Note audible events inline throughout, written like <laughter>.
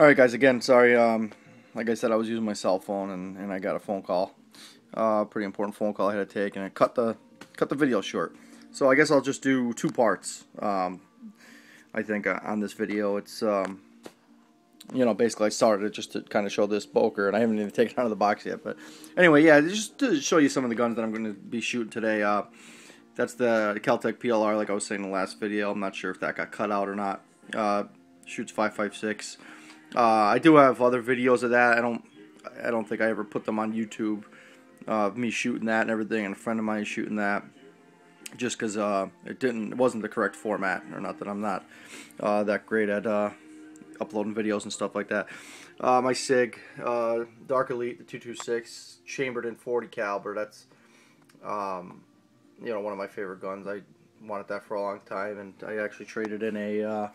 Alright guys, again, sorry, um, like I said, I was using my cell phone and, and I got a phone call. Uh, pretty important phone call I had to take and I cut the, cut the video short. So I guess I'll just do two parts, um, I think, uh, on this video. It's, um, you know, basically I started it just to kind of show this Boker, and I haven't even <laughs> taken it out of the box yet. But anyway, yeah, just to show you some of the guns that I'm going to be shooting today. Uh, that's the Keltec PLR, like I was saying in the last video. I'm not sure if that got cut out or not. Uh, shoots 5.56. Uh, I do have other videos of that. I don't, I don't think I ever put them on YouTube. Uh, me shooting that and everything, and a friend of mine shooting that. Just because uh, it didn't, it wasn't the correct format, or not that I'm not uh, that great at uh, uploading videos and stuff like that. Uh, my SIG, uh, Dark Elite, the 226, chambered in 40 caliber. That's, um, you know, one of my favorite guns. I wanted that for a long time, and I actually traded in a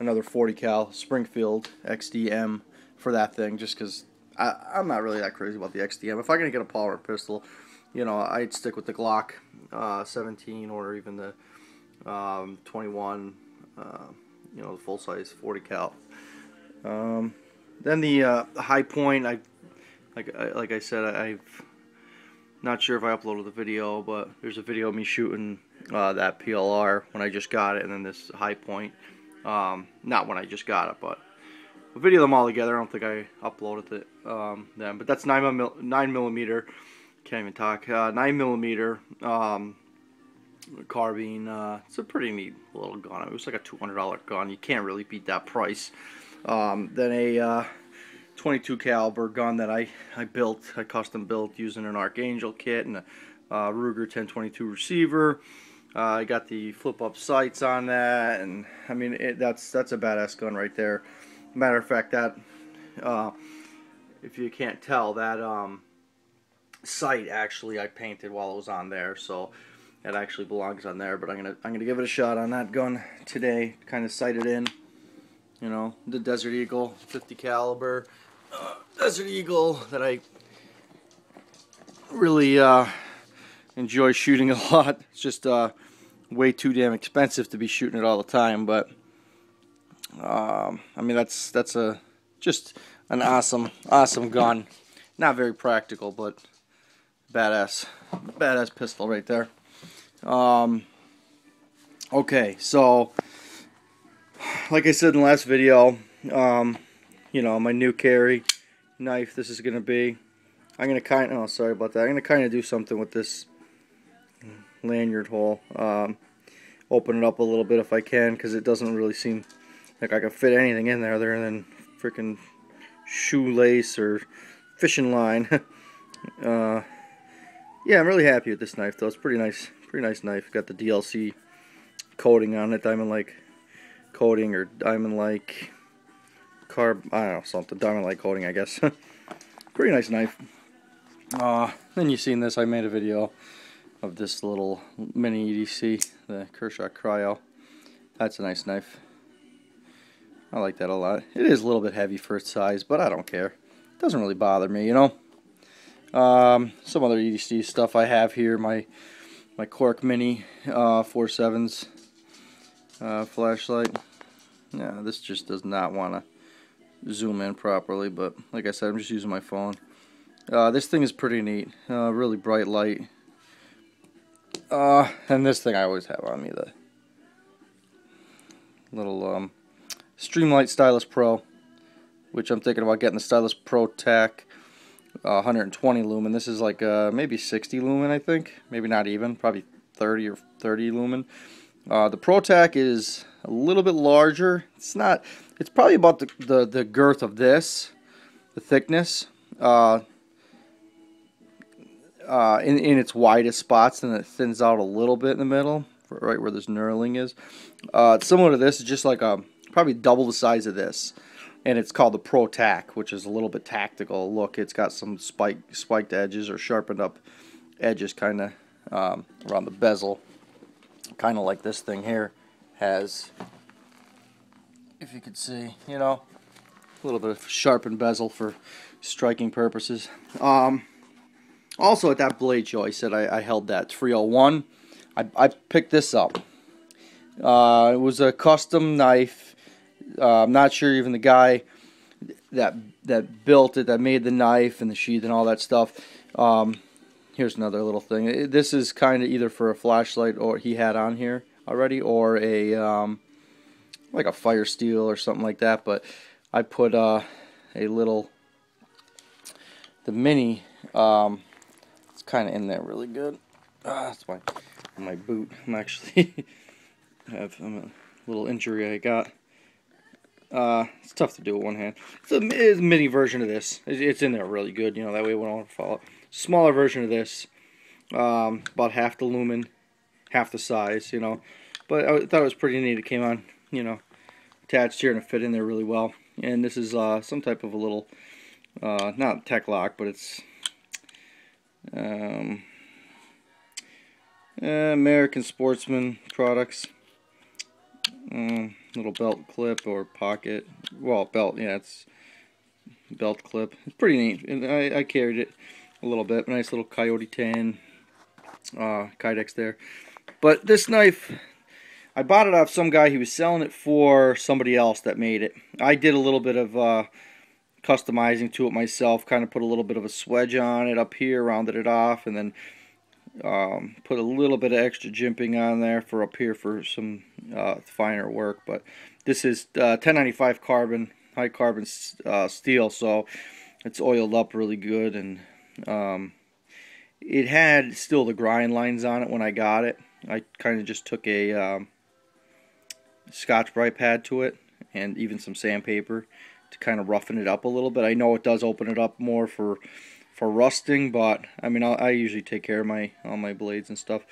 another 40 cal Springfield XDM for that thing, just because I'm not really that crazy about the XDM. If I'm gonna get a power pistol, you know, I'd stick with the Glock uh, 17 or even the um, 21, uh, you know, the full size 40 cal. Um, then the uh, Hi-Point, I like I, like I said, I, I've not sure if I uploaded the video, but there's a video of me shooting uh, that PLR when I just got it, and then this Hi-Point. Um, not when I just got it, but video them all together. I don't think I uploaded it um, them, but that's nine mil nine millimeter. Can't even talk. Uh, nine millimeter um, carbine. Uh, it's a pretty neat little gun. It was like a two hundred dollar gun. You can't really beat that price. Um, then a uh, 22 caliber gun that I, I built, I custom built using an Archangel kit and a uh, Ruger 1022 receiver. Uh, I got the flip up sights on that, and I mean it, that's that's a badass gun right there. Matter of fact, that uh, if you can't tell, that um, sight actually I painted while it was on there, so it actually belongs on there. But I'm gonna I'm gonna give it a shot on that gun today, kind of sight it in. You know, the Desert Eagle 50 caliber uh, Desert Eagle that I really uh, enjoy shooting <laughs> a lot. It's just uh, way too damn expensive to be shooting it all the time, but um, I mean that's that's a just an awesome awesome gun. Not very practical, but badass badass pistol right there. Um, okay, so like I said in the last video, um, you know, my new carry knife this is to be. I'm to kind of, oh, sorry about that. I'm to kind of do something with this lanyard hole. Um, open it up a little bit if I can because it doesn't really seem like I can fit anything in there other than freaking shoelace or fishing line. <laughs> uh, yeah, I'm really happy with this knife though. It's pretty nice, pretty nice knife. Got the DLC coating on it, diamond like coating or diamond like carb, I don't know, something, diamond like coating I guess. <laughs> Pretty nice knife. Uh, then you've seen this, I made a video of this little mini EDC, the Kershaw Cryo. That's a nice knife. I like that a lot. It is a little bit heavy for its size, but I don't care. It doesn't really bother me, you know. Um, some other EDC stuff I have here, my my Quark Mini uh, 47s uh, flashlight. Yeah, this just does not want to zoom in properly, but like I said, I'm just using my phone. Uh, this thing is pretty neat. Uh, really bright light. Uh, and this thing I always have on me, the little um, Streamlight Stylus Pro, which I'm thinking about getting the Stylus Pro Tac uh, 120 lumen. This is like uh, maybe 60 lumen, I think. Maybe not even, probably 30 or 30 lumen. Uh, the ProTac is a little bit larger. It's not. It's probably about the the, the girth of this, the thickness. Uh, uh, in in its widest spots, and it thins out a little bit in the middle, right where this knurling is. Uh, similar to this, it's just like a probably double the size of this, and it's called the Pro Tac, which is a little bit tactical look. It's got some spike spiked edges or sharpened up edges, kind of um, around the bezel kind of like this thing here has, if you could see, you know, a little bit of sharpened bezel for striking purposes. Um, also at that blade show, I said I, I held that 301. I, I picked this up. Uh, it was a custom knife. Uh, I'm not sure even the guy that that built it, that made the knife and the sheath and all that stuff. Um, here's another little thing. This is kind of either for a flashlight or he had on here already, or a um, like a fire steel or something like that. But I put uh, a little the mini. Um, kind of in there really good. Ah, that's my my boot. I'm actually <laughs> have a little injury I got. Uh, it's tough to do with one hand. It's a, it's a mini version of this. It's in there really good. You know that way we won't fall. Smaller version of this, um, about half the lumen, half the size. You know, but I thought it was pretty neat. It came on, you know, attached here and it fit in there really well. And this is uh, some type of a little, uh, not Tek-Lok, but it's um, uh, American Sportsman products. Um, little belt clip or pocket. Well, belt, yeah, it's belt clip. It's pretty neat. And I, I carried it a little bit. Nice little Coyote 10 uh, Kydex there. But this knife, I bought it off some guy. He was selling it for somebody else that made it. I did a little bit of uh, customizing to it myself. Kind of put a little bit of a swedge on it up here, rounded it off, and then um, put a little bit of extra jimping on there for up here for some uh, finer work. But this is uh, 1095 carbon, high carbon uh, steel, so it's oiled up really good. And um, it had still the grind lines on it when I got it. I kind of just took a um, Scotch-Brite pad to it and even some sandpaper to kind of roughen it up a little bit. I know it does open it up more for for rusting, but I mean, I'll, i usually take care of my all my blades and stuff.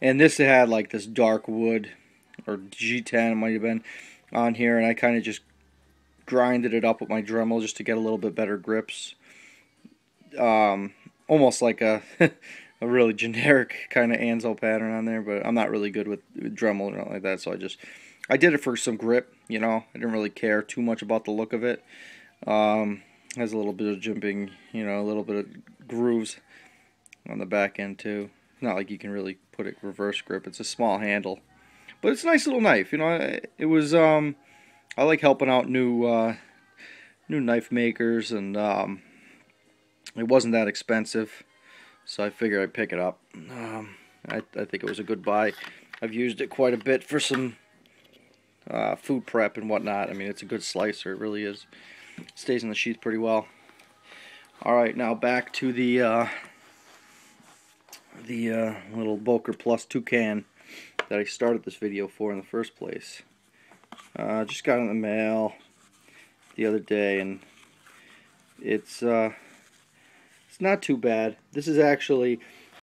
And this had like this dark wood or G10 it might have been on here, and I kind of just grinded it up with my Dremel just to get a little bit better grips. Um, almost like a <laughs> a really generic kind of Anso pattern on there, but I'm not really good with, with Dremel or anything like that, so I just I did it for some grip. You know, I didn't really care too much about the look of it. Um, has a little bit of jimping, you know, a little bit of grooves on the back end too. Not like you can really put it reverse grip. It's a small handle, but it's a nice little knife. You know, it was. Um, I like helping out new uh, new knife makers, and um, it wasn't that expensive, so I figured I'd pick it up. Um, I, I think it was a good buy. I've used it quite a bit for some uh, food prep and whatnot. I mean, it's a good slicer. It really is stays in the sheath pretty well. Alright, now back to the uh, the uh, little Boker Plus toucan that I started this video for in the first place. Uh, just got in the mail the other day and it's uh, it's not too bad. This is actually